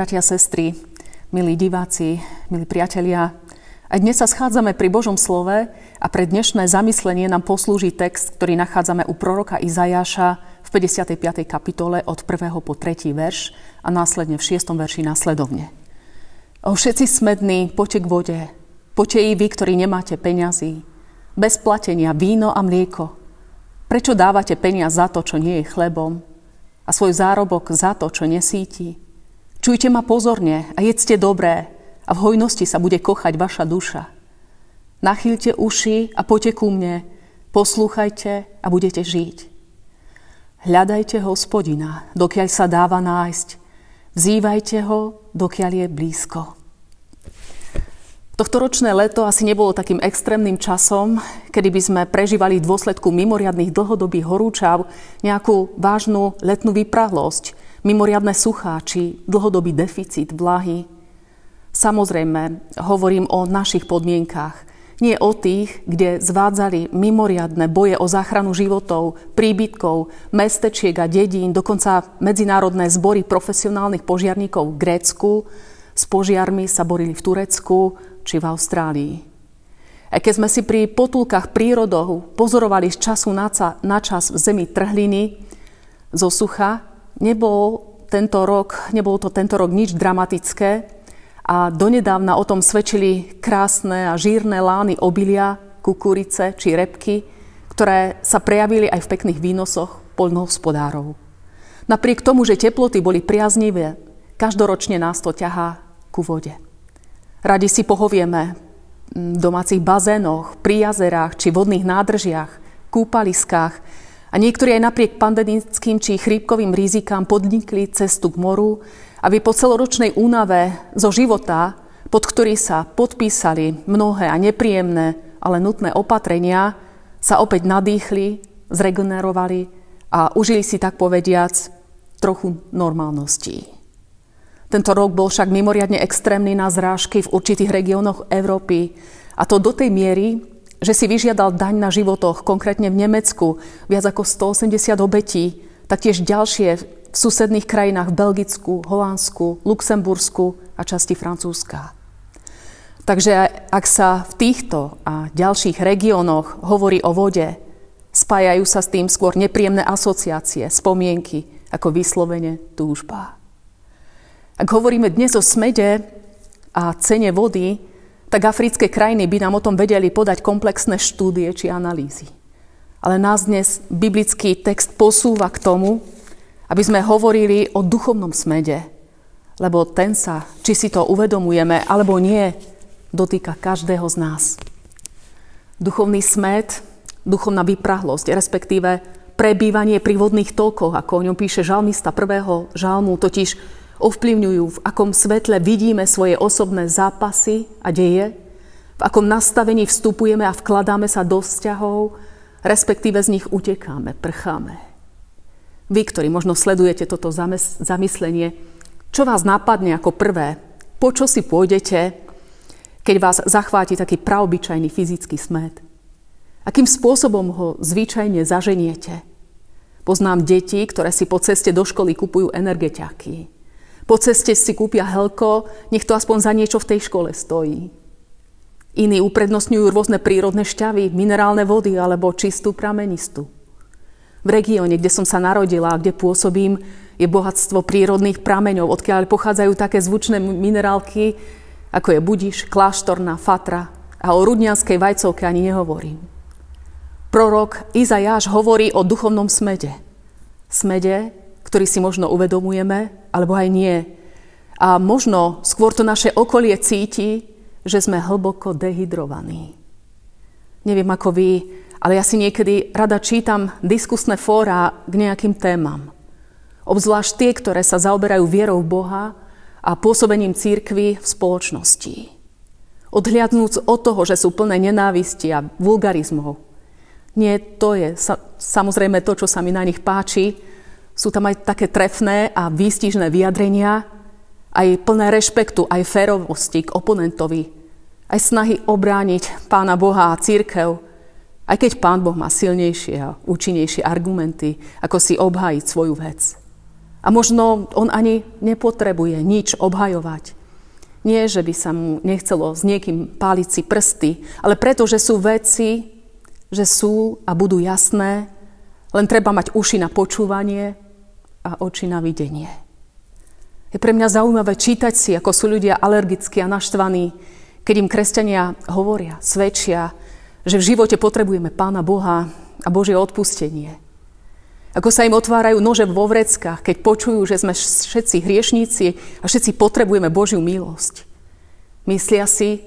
Bratia sestry, milí diváci, milí priatelia, aj dnes sa schádzame pri Božom slove a pre dnešné zamyslenie nám poslúži text, ktorý nachádzame u proroka Izajaša v 55. kapitole od 1. po 3. verš a následne v 6. verši následovne. O všetci smední, poďte k vode, poďte i vy, ktorí nemáte peňazí, bez platenia víno a mlieko. Prečo dávate peniaz za to, čo nie je chlebom a svoj zárobok za to, čo nesíti? Čujte ma pozorne a jedzte dobré a v hojnosti sa bude kochať vaša duša. Nachýlte uši a poďte ku mne, poslúchajte a budete žiť. Hľadajte hospodina, dokiaľ sa dáva nájsť. Vzývajte ho, dokiaľ je blízko. Tohtoročné leto asi nebolo takým extrémnym časom, kedy by sme prežívali v dôsledku mimoriadných dlhodobých horúčav nejakú vážnu letnú vyprahlosť, mimoriadne suchá či dlhodobý deficit vlahy. Samozrejme, hovorím o našich podmienkách, nie o tých, kde zvádzali mimoriadne boje o záchranu životov, príbytkov, mestečiek a dedín, dokonca medzinárodné zbory profesionálnych požiarníkov v Grécku, s požiarmi sa borili v Turecku či v Austrálii. Aj keď sme si pri potulkách prírodov pozorovali z času na čas v zemi trhliny zo sucha, nebol tento rok, nebolo to tento rok nič dramatické a donedávna o tom svedčili krásne a žírne lány obilia, kukurice či repky, ktoré sa prejavili aj v pekných výnosoch poľnohospodárov. Napriek tomu, že teploty boli priaznivé, každoročne nás to ťahá ku vode. Radi si pohovieme v domácich bazénoch, pri jazerách či vodných nádržiach, kúpaliskách, a niektorí aj napriek pandemickým či chrípkovým rizikám podnikli cestu k moru, aby po celoročnej únave zo života, pod ktorý sa podpísali mnohé a nepríjemné, ale nutné opatrenia, sa opäť nadýchli, zregenerovali a užili si tak povediac trochu normálnosti. Tento rok bol však mimoriadne extrémny na zrážky v určitých regiónoch Európy a to do tej miery, že si vyžiadal daň na životoch, konkrétne v Nemecku, viac ako 180 obetí, taktiež ďalšie v susedných krajinách v Belgicku, Holandsku, Luxembursku a časti Francúzska. Takže ak sa v týchto a ďalších regiónoch hovorí o vode, spájajú sa s tým skôr nepríjemné asociácie, spomienky, ako vyslovene túžba. Ak hovoríme dnes o smede a cene vody, tak africké krajiny by nám o tom vedeli podať komplexné štúdie či analýzy. Ale nás dnes biblický text posúva k tomu, aby sme hovorili o duchovnom smede, lebo ten sa, či si to uvedomujeme alebo nie, dotýka každého z nás. Duchovný smed, duchovná vyprahlosť, respektíve prebývanie pri vodných tokoch, ako o ňom píše žalmista prvého žalmu, totiž ovplyvňujú, v akom svetle vidíme svoje osobné zápasy a deje, v akom nastavení vstupujeme a vkladáme sa do vzťahov, respektíve z nich utekáme, prcháme. Vy, ktorí možno sledujete toto zamyslenie, čo vás napadne ako prvé, po čo si pôjdete, keď vás zachváti taký praobyčajný fyzický smet? Akým spôsobom ho zvyčajne zaženiete? Poznám deti, ktoré si po ceste do školy kupujú energetiaky po ceste si kúpia helko, nech to aspoň za niečo v tej škole stojí. Iní uprednostňujú rôzne prírodné šťavy, minerálne vody alebo čistú pramenistu. V regióne, kde som sa narodila a kde pôsobím, je bohatstvo prírodných prameňov, odkiaľ pochádzajú také zvučné minerálky, ako je budiš, kláštorná, fatra a o rudnianskej vajcovke ani nehovorím. Prorok Izajáš hovorí o duchovnom smede. Smede, ktorý si možno uvedomujeme, alebo aj nie. A možno skôr to naše okolie cíti, že sme hlboko dehydrovaní. Neviem ako vy, ale ja si niekedy rada čítam diskusné fóra k nejakým témam. Obzvlášť tie, ktoré sa zaoberajú vierou Boha a pôsobením církvy v spoločnosti. Odhliadnúc od toho, že sú plné nenávisti a vulgarizmov. Nie, to je sa, samozrejme to, čo sa mi na nich páči, sú tam aj také trefné a výstižné vyjadrenia, aj plné rešpektu, aj férovosti k oponentovi, aj snahy obrániť Pána Boha a církev, aj keď Pán Boh má silnejšie a účinnejšie argumenty, ako si obhájiť svoju vec. A možno on ani nepotrebuje nič obhajovať. Nie, že by sa mu nechcelo s niekým páliť si prsty, ale preto, že sú veci, že sú a budú jasné, len treba mať uši na počúvanie a oči na videnie. Je pre mňa zaujímavé čítať si, ako sú ľudia alergickí a naštvaní, keď im kresťania hovoria, svedčia, že v živote potrebujeme Pána Boha a Božie odpustenie. Ako sa im otvárajú nože vo vreckách, keď počujú, že sme všetci hriešníci a všetci potrebujeme Božiu milosť. Myslia si,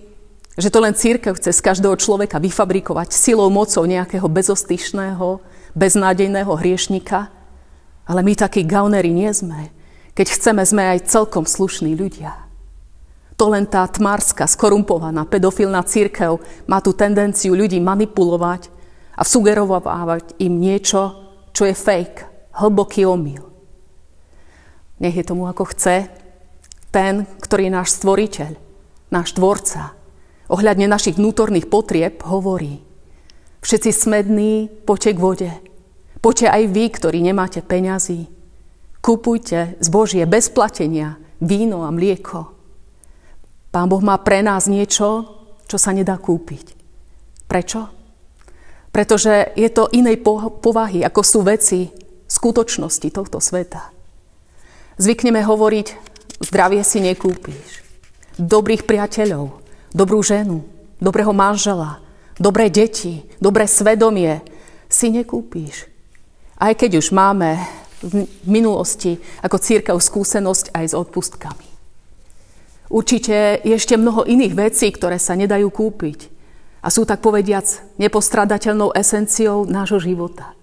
že to len církev chce z každého človeka vyfabrikovať silou, mocou nejakého bezostyšného, beznádejného hriešnika, ale my takí gaunery nie sme. Keď chceme, sme aj celkom slušní ľudia. To len tá tmárska, skorumpovaná, pedofilná církev má tú tendenciu ľudí manipulovať a sugerovať im niečo, čo je fake, hlboký omyl. Nech je tomu ako chce, ten, ktorý je náš stvoriteľ, náš tvorca, ohľadne našich vnútorných potrieb hovorí. Všetci smední, poďte k vode. Poďte aj vy, ktorí nemáte peňazí. Kupujte zbožie bez platenia, víno a mlieko. Pán Boh má pre nás niečo, čo sa nedá kúpiť. Prečo? Pretože je to inej povahy, ako sú veci skutočnosti tohto sveta. Zvykneme hovoriť, zdravie si nekúpíš. Dobrých priateľov, dobrú ženu, dobrého manžela, dobré deti, dobré svedomie si nekúpíš. Aj keď už máme v minulosti ako církev skúsenosť aj s odpustkami. Určite je ešte mnoho iných vecí, ktoré sa nedajú kúpiť a sú tak povediac nepostradateľnou esenciou nášho života.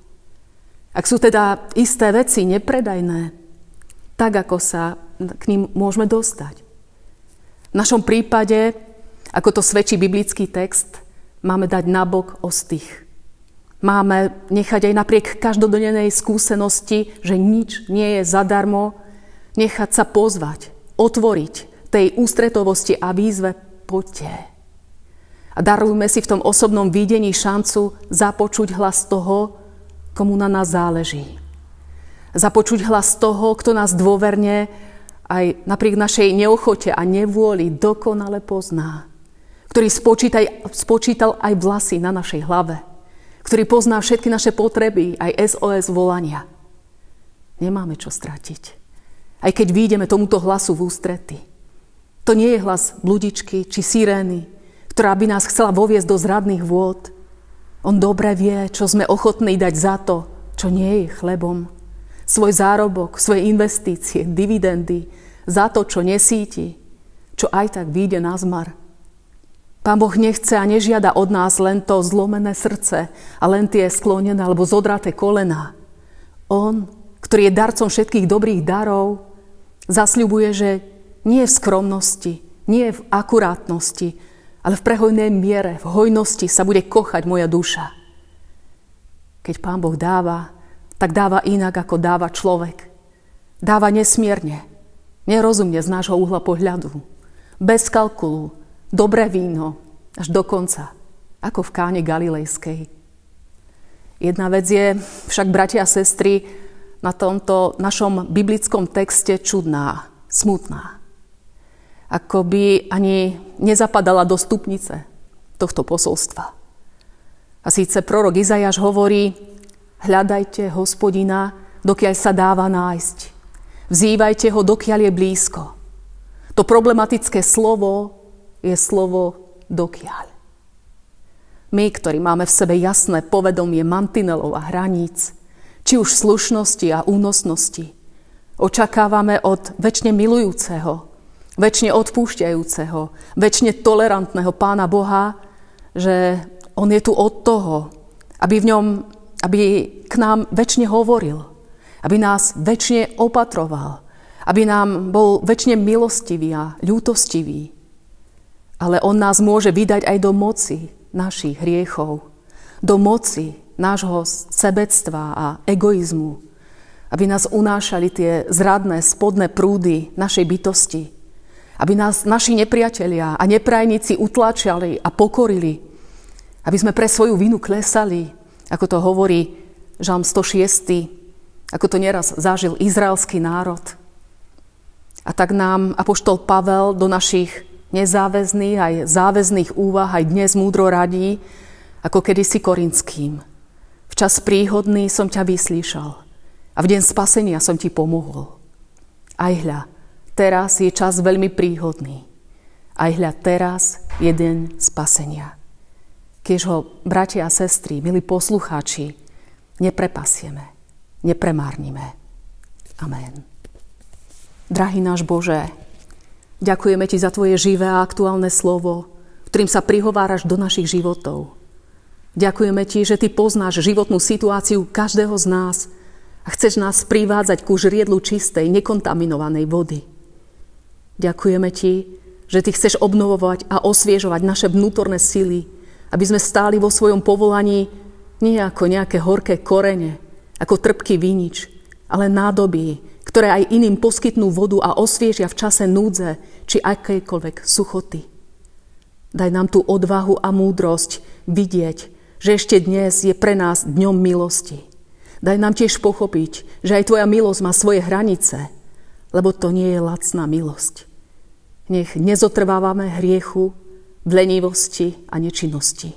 Ak sú teda isté veci nepredajné, tak ako sa k ním môžeme dostať. V našom prípade, ako to svedčí biblický text, máme dať nabok ostých. Máme nechať aj napriek každodennej skúsenosti, že nič nie je zadarmo, nechať sa pozvať, otvoriť tej ústretovosti a výzve poďte. A darujme si v tom osobnom videní šancu započuť hlas toho, komu na nás záleží. Započuť hlas toho, kto nás dôverne aj napriek našej neochote a nevôli dokonale pozná. Ktorý spočítal aj vlasy na našej hlave. Ktorý pozná všetky naše potreby, aj SOS volania. Nemáme čo stratiť. Aj keď výjdeme tomuto hlasu v ústrety. To nie je hlas bludičky či sirény, ktorá by nás chcela voviesť do zradných vôd. On dobre vie, čo sme ochotní dať za to, čo nie je chlebom. Svoj zárobok, svoje investície, dividendy, za to, čo nesíti, čo aj tak vyjde na zmar. Pán Boh nechce a nežiada od nás len to zlomené srdce a len tie sklonené alebo zodraté kolena. On, ktorý je darcom všetkých dobrých darov, zasľubuje, že nie v skromnosti, nie v akurátnosti, ale v prehojnej miere, v hojnosti sa bude kochať moja duša. Keď Pán Boh dáva, tak dáva inak, ako dáva človek. Dáva nesmierne, nerozumne z nášho uhla pohľadu, bez kalkulu, dobré víno, až do konca, ako v káne Galilejskej. Jedna vec je však, bratia a sestry, na tomto našom biblickom texte čudná, smutná ako by ani nezapadala do stupnice tohto posolstva. A síce prorok Izajaš hovorí, hľadajte hospodina, dokiaľ sa dáva nájsť. Vzývajte ho, dokiaľ je blízko. To problematické slovo je slovo dokiaľ. My, ktorí máme v sebe jasné povedomie mantinelov a hraníc, či už slušnosti a únosnosti, očakávame od väčšine milujúceho, väčšine odpúšťajúceho, väčšine tolerantného Pána Boha, že On je tu od toho, aby v ňom, aby k nám väčšine hovoril, aby nás väčšine opatroval, aby nám bol väčšine milostivý a ľútostivý. Ale On nás môže vydať aj do moci našich hriechov, do moci nášho sebectva a egoizmu, aby nás unášali tie zradné spodné prúdy našej bytosti, aby nás naši nepriatelia a neprajníci utlačali a pokorili, aby sme pre svoju vinu klesali, ako to hovorí Žalm 106, ako to nieraz zažil izraelský národ. A tak nám Apoštol Pavel do našich nezáväzných aj záväzných úvah aj dnes múdro radí, ako kedysi korinským. V čas príhodný som ťa vyslíšal a v deň spasenia som ti pomohol. Aj hľa, teraz je čas veľmi príhodný. Aj hľa, teraz je deň spasenia. Keď ho, bratia a sestry, milí poslucháči, neprepasieme, nepremárnime. Amen. Drahý náš Bože, ďakujeme Ti za Tvoje živé a aktuálne slovo, ktorým sa prihováraš do našich životov. Ďakujeme Ti, že Ty poznáš životnú situáciu každého z nás a chceš nás privádzať ku žriedlu čistej, nekontaminovanej vody. Ďakujeme Ti, že Ty chceš obnovovať a osviežovať naše vnútorné sily, aby sme stáli vo svojom povolaní nie ako nejaké horké korene, ako trpký vinič, ale nádoby, ktoré aj iným poskytnú vodu a osviežia v čase núdze či akejkoľvek suchoty. Daj nám tú odvahu a múdrosť vidieť, že ešte dnes je pre nás dňom milosti. Daj nám tiež pochopiť, že aj Tvoja milosť má svoje hranice, lebo to nie je lacná milosť. Nech nezotrvávame hriechu, v lenivosti a nečinnosti.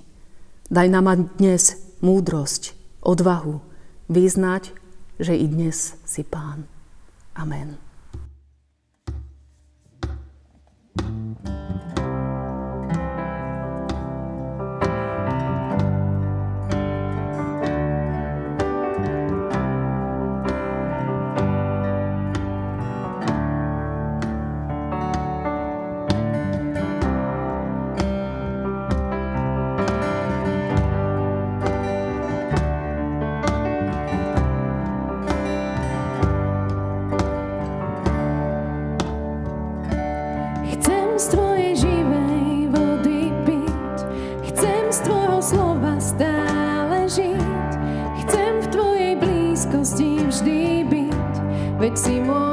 Daj nám dnes múdrosť, odvahu, vyznať, že i dnes si Pán. Amen. Bitsy Moore.